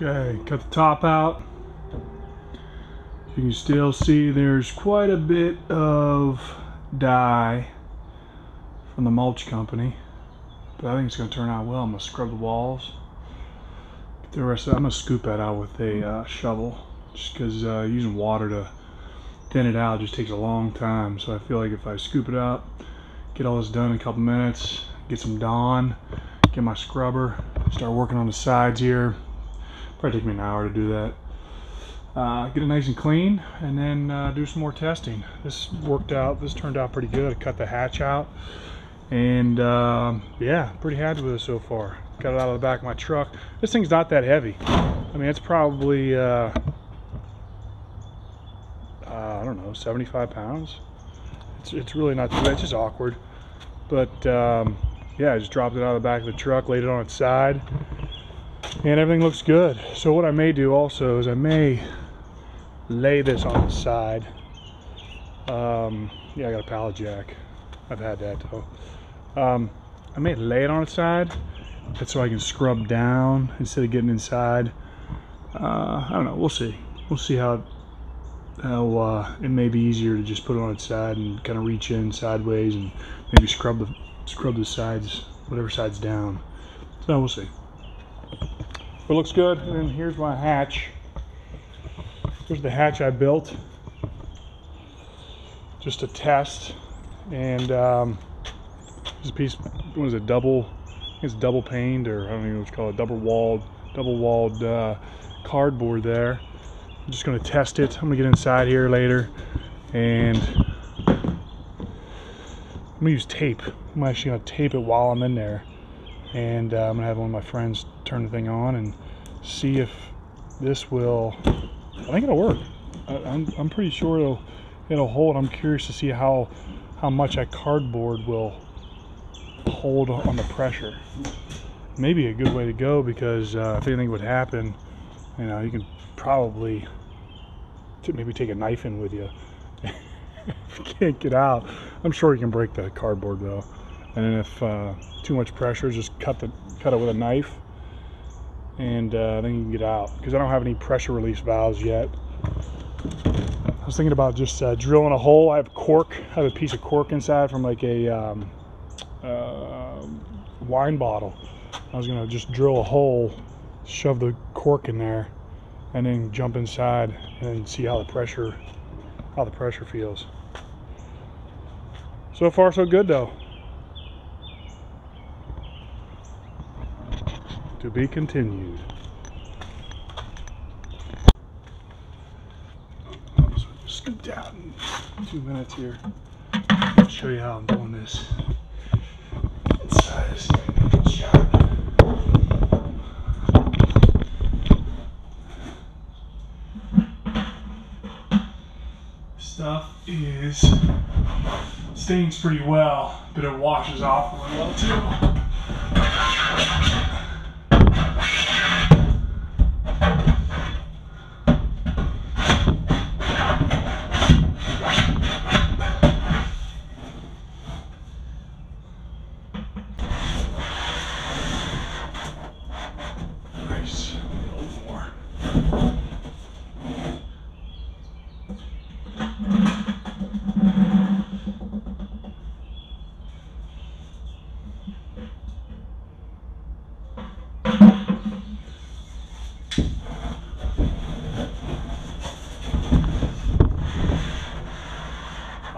Okay, cut the top out. You can still see there's quite a bit of dye from the mulch company. But I think it's going to turn out well. I'm going to scrub the walls. Get the rest of I'm going to scoop that out with a uh, shovel. Just because uh, using water to thin it out just takes a long time. So I feel like if I scoop it up, get all this done in a couple minutes, get some Dawn, get my scrubber, start working on the sides here. Probably take me an hour to do that. Uh, get it nice and clean and then uh, do some more testing. This worked out, this turned out pretty good. I cut the hatch out and um, yeah, pretty happy with it so far. Got it out of the back of my truck. This thing's not that heavy. I mean, it's probably, uh, uh I don't know, 75 pounds. It's, it's really not too bad, it's just awkward. But um, yeah, I just dropped it out of the back of the truck, laid it on its side, and everything looks good. So what I may do also is I may lay this on the side. Um, yeah, I got a pallet jack. I've had that though. Um, I may lay it on its side. So I can scrub down instead of getting inside. Uh, I don't know. We'll see. We'll see how how uh, it may be easier to just put it on its side and kind of reach in sideways and maybe scrub the scrub the sides, whatever side's down. So we'll see. It looks good. And here's my hatch. Here's the hatch I built. Just a test. And um, a piece, is it, double, it's double paned or I don't know what you call it, double walled, double walled uh, cardboard there. I'm just gonna test it. I'm gonna get inside here later and I'm gonna use tape. I'm actually gonna tape it while I'm in there. And uh, I'm gonna have one of my friends turn the thing on and see if this will, I think it'll work. I, I'm, I'm pretty sure it'll, it'll hold. I'm curious to see how, how much that cardboard will hold on the pressure. Maybe a good way to go because uh, if anything would happen, you know, you can probably maybe take a knife in with you can't get out, I'm sure you can break the cardboard though. And then if uh, too much pressure, just cut the cut it with a knife, and uh, then you can get out. Because I don't have any pressure release valves yet. I was thinking about just uh, drilling a hole. I have cork. I have a piece of cork inside from like a um, uh, wine bottle. I was gonna just drill a hole, shove the cork in there, and then jump inside and see how the pressure how the pressure feels. So far so good though. To be continued. Two minutes here. I'll show you how I'm doing this. stuff is stains pretty well, but it washes off really well too.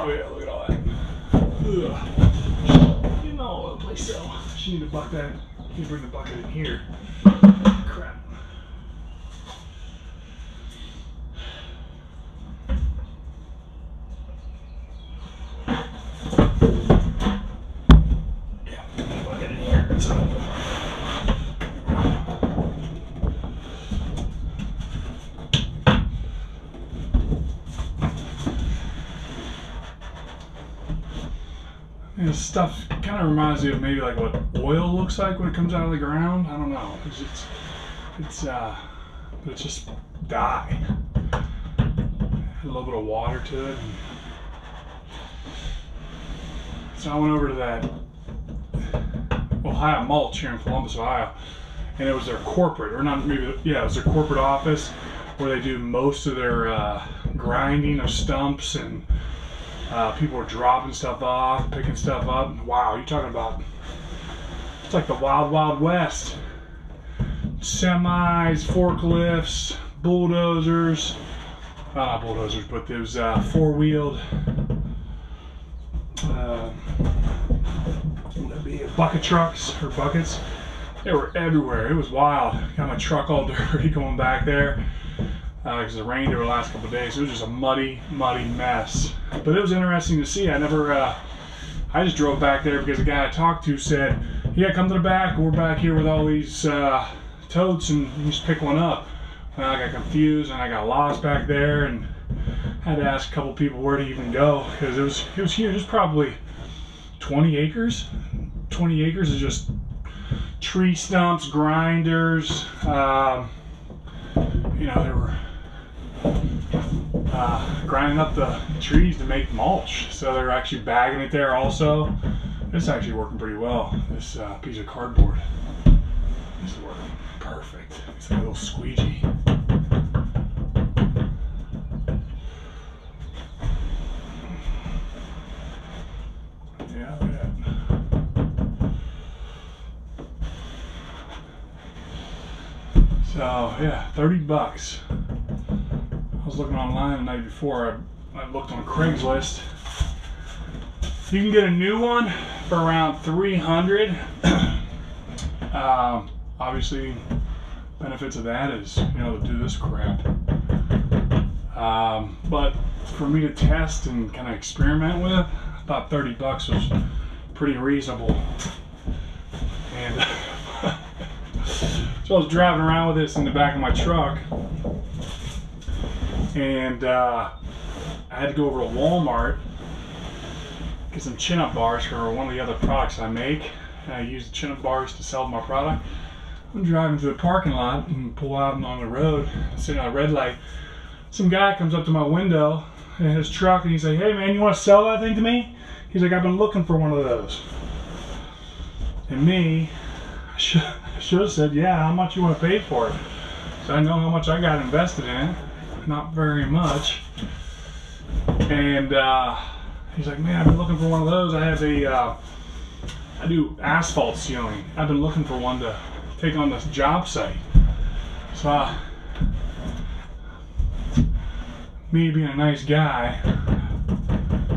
Oh yeah, look at all that. Ugh. Getting all over the place She need to buck that. To bring the bucket in here. Crap. Stuff kind of reminds me of maybe like what oil looks like when it comes out of the ground. I don't know. It's it's, it's uh, but it's just dye. A little bit of water to it. So I went over to that Ohio mulch here in Columbus, Ohio, and it was their corporate, or not maybe, yeah, it was their corporate office where they do most of their uh, grinding of stumps and uh, people were dropping stuff off, picking stuff up. Wow, you're talking about it's like the wild, wild west. Semis, forklifts, bulldozers, uh, bulldozers, but there's uh, four-wheeled uh, be bucket trucks or buckets. They were everywhere. It was wild. Got my truck all dirty going back there because uh, the rain over the last couple days. It was just a muddy, muddy mess. But it was interesting to see. I never, uh, I just drove back there because the guy I talked to said, yeah, come to the back. We're back here with all these uh, totes and you just pick one up. And I got confused and I got lost back there and had to ask a couple people where to even go because it was, it was huge. It was probably 20 acres. 20 acres is just tree stumps, grinders, um, you know, there were uh, grinding up the trees to make mulch. So they're actually bagging it there also. It's actually working pretty well, this uh, piece of cardboard. This is working perfect. It's like a little squeegee. Yeah, So yeah, 30 bucks was looking online the night before. I, I looked on Craigslist. You can get a new one for around 300. um, obviously, benefits of that is you know to do this crap. Um, but for me to test and kind of experiment with, I thought 30 bucks was pretty reasonable. And so I was driving around with this in the back of my truck and uh, I had to go over to Walmart get some chin-up bars for one of the other products I make. I use the chin-up bars to sell my product. I'm driving through the parking lot and pull out on the road, sitting on a red light. Some guy comes up to my window in his truck and he's like, hey man, you want to sell that thing to me? He's like, I've been looking for one of those. And me, I should, I should have said, yeah, how much you want to pay for it? So I know how much I got invested in it not very much. And uh, he's like, man, I've been looking for one of those. I have a, uh, I do asphalt sealing. I've been looking for one to take on this job site. So, uh, me being a nice guy,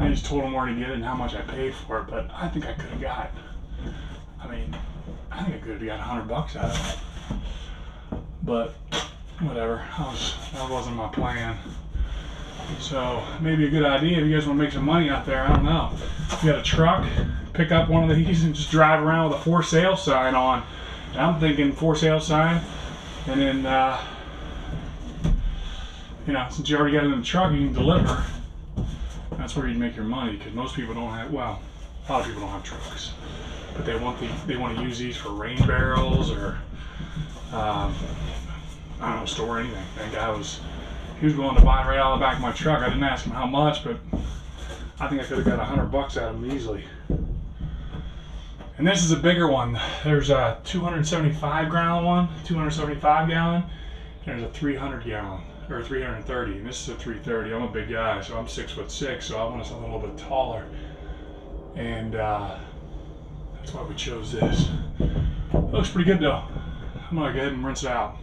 I just told him where to get it and how much I paid for it, but I think I could have got, I mean, I think I could have got a hundred bucks out of it. But whatever. Was, that wasn't my plan. So maybe a good idea if you guys want to make some money out there. I don't know. If You got a truck, pick up one of these and just drive around with a for sale sign on. And I'm thinking for sale sign, and then uh, you know since you already got it in the truck, you can deliver. That's where you'd make your money because most people don't have. Well, a lot of people don't have trucks, but they want the they want to use these for rain barrels or um, I don't know, store anything. That guy was, he was willing to buy right out of the back of my truck. I didn't ask him how much, but I think I could have got a hundred bucks out of him easily. And this is a bigger one. There's a 275 gallon one, 275 gallon. There's a 300 gallon or 330, and this is a 330. I'm a big guy, so I'm six foot six, so I wanted something a little bit taller. And uh, that's why we chose this. It looks pretty good though. I'm gonna go ahead and rinse it out.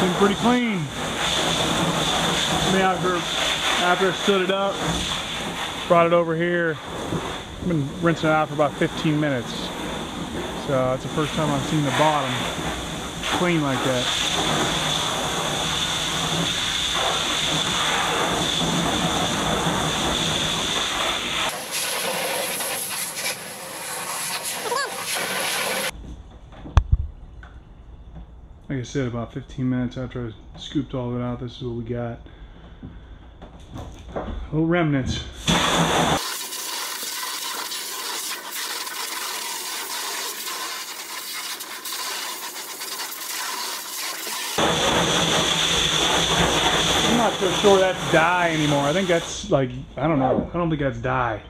Been pretty clean. Me after after I stood it up, brought it over here. Been rinsing it out for about 15 minutes. So it's the first time I've seen the bottom clean like that. Like I said, about 15 minutes after I scooped all of it out, this is what we got. Little remnants. I'm not so sure that's dye anymore. I think that's like, I don't know. I don't think that's dye.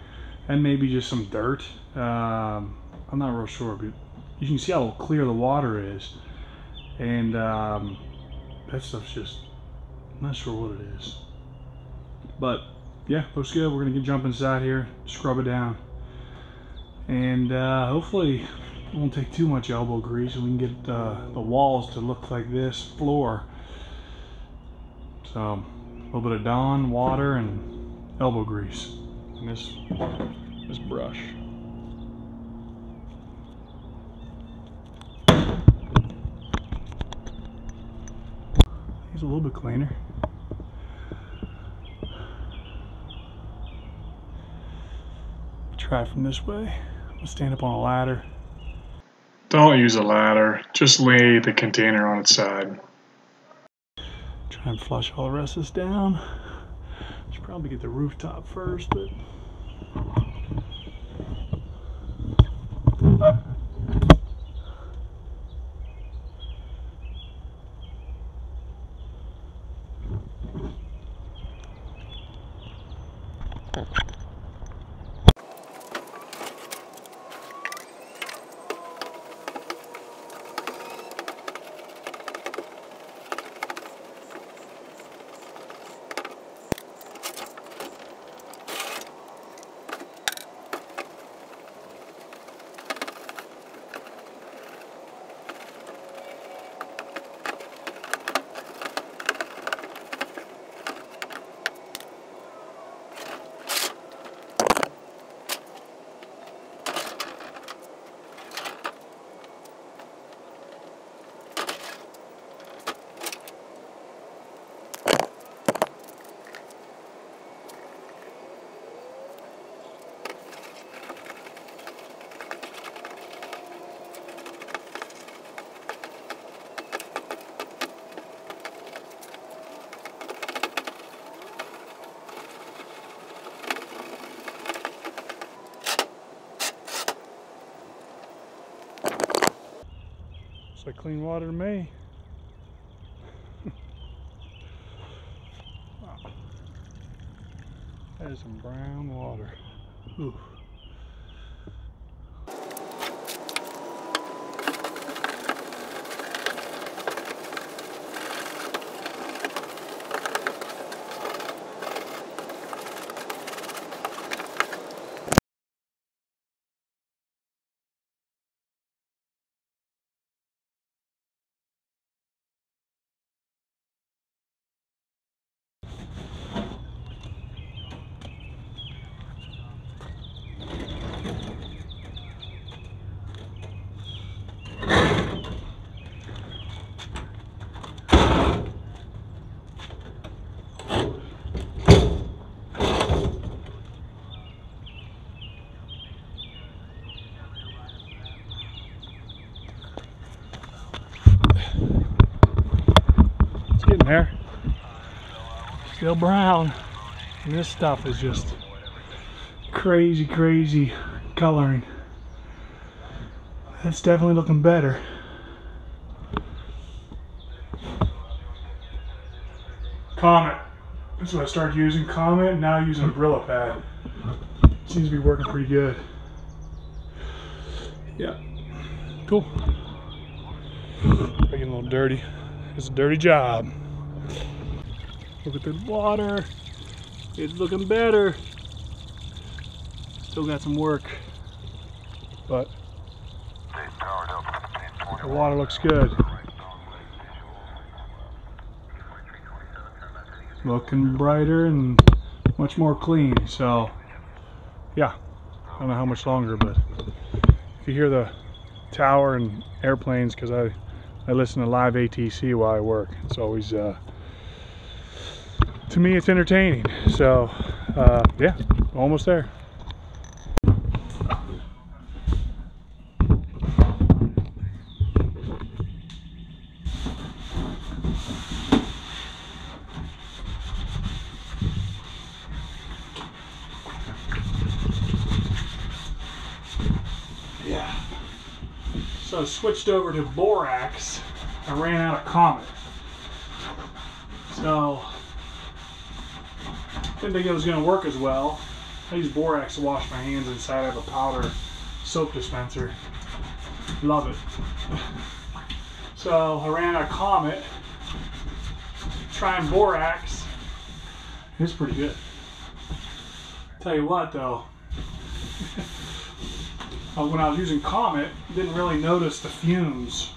And maybe just some dirt. Um, I'm not real sure, but you can see how clear the water is. And um, that stuff's just, I'm not sure what it is. But yeah, looks good. We're gonna get jump inside here, scrub it down. And uh, hopefully it won't take too much elbow grease and we can get uh, the walls to look like this floor. So a little bit of Dawn, water, and elbow grease. And this, this brush. A little bit cleaner. Try from this way. I'll stand up on a ladder. Don't use a ladder, just lay the container on its side. Try and flush all the rest of this down. Should probably get the rooftop first, but like clean water to me. wow. That is some brown water. Ooh. There. Still brown. And this stuff is just crazy, crazy coloring. That's definitely looking better. Comet. That's what I started using. Comet, now using a Brillo pad. Seems to be working pretty good. Yeah. Cool. Getting a little dirty. It's a dirty job. Look at the water. It's looking better. Still got some work, but the water looks good. Looking brighter and much more clean. So, yeah, I don't know how much longer, but if you hear the tower and airplanes, because I I listen to live ATC while I work. It's always, uh, to me, it's entertaining. So, uh, yeah, almost there. Yeah. So switched over to borax. I ran out of Comet. So Didn't think it was gonna work as well. I use borax to wash my hands inside. I have a powder soap dispenser. Love it. So I ran a Comet, trying borax. It's pretty good. Tell you what though, uh, when I was using Comet, didn't really notice the fumes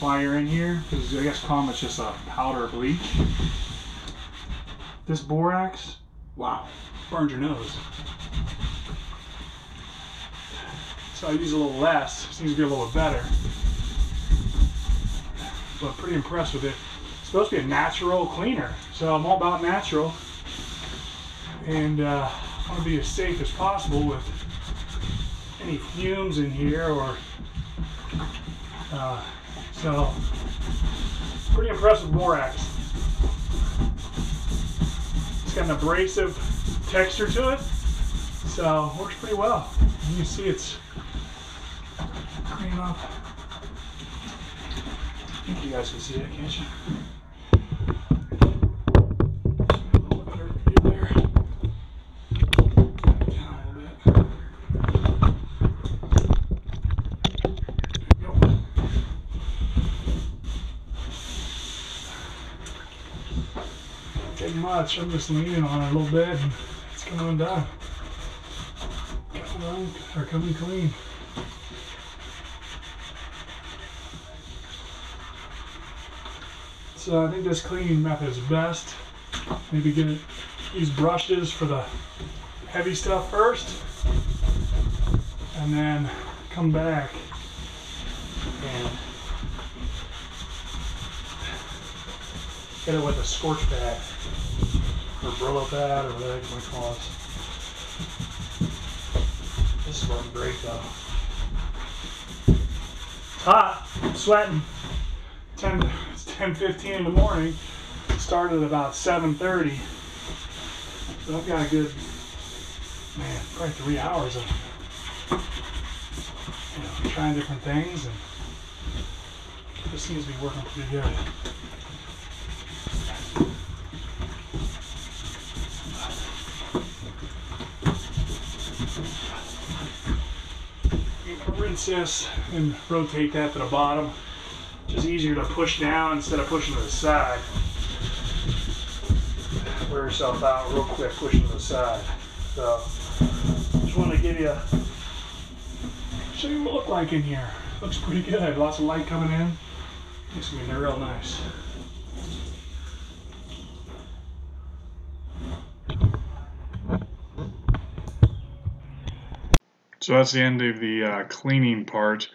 while you're in here because I guess Comet's just a powder bleach. This borax, wow, burns your nose. So I use a little less, seems to be a little better. But pretty impressed with it. It's supposed to be a natural cleaner, so I'm all about natural. And uh, I want to be as safe as possible with any fumes in here or uh, so pretty impressed with borax. An abrasive texture to it, so works pretty well. You see it's clean up. I think you guys can see it, can't you? I'm just leaning on it a little bit it's coming undone. Coming on, or coming clean. So I think this cleaning method is best. Maybe get use brushes for the heavy stuff first, and then come back and get it with a scotch pad or Brillo pad or whatever you want to call it. This is working great though. It's hot. I'm sweating. 10, it's 10.15 in the morning. Started about 7.30. So I've got a good, man, probably three hours of you know, trying different things and this seems to be working pretty good. This and rotate that to the bottom. Just easier to push down instead of pushing to the side. Wear yourself out real quick pushing to the side. So just want to give you show you what it look like in here. Looks pretty good. I have lots of light coming in. Makes me real nice. So that's the end of the uh, cleaning part.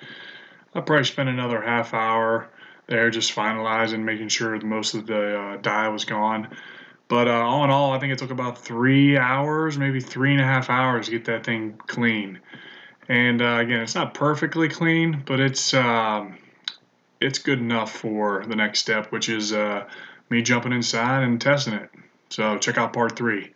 I'll probably spend another half hour there just finalizing, making sure that most of the uh, dye was gone. But uh, all in all, I think it took about three hours, maybe three and a half hours to get that thing clean. And uh, again, it's not perfectly clean, but it's um, it's good enough for the next step, which is uh, me jumping inside and testing it. So check out part three.